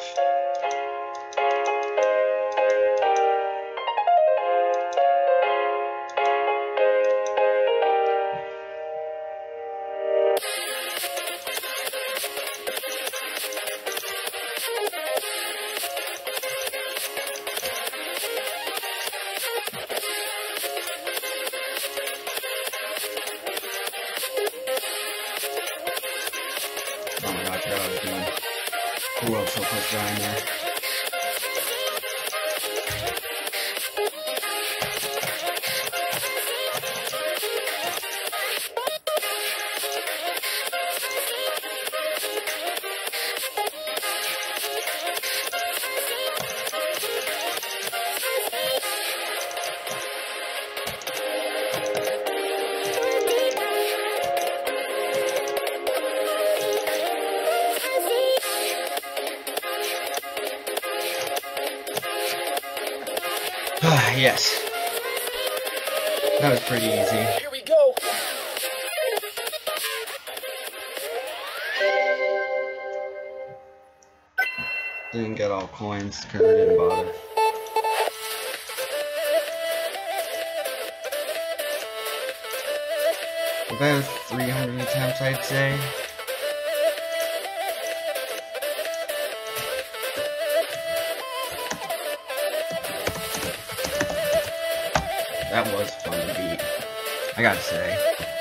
Oh my gosh, I so quick right now. Ah, yes. That was pretty easy. Here we go. Didn't get all coins because I didn't bother. About 300 attempts, I'd say. That was fun to beat. I gotta say.